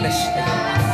English.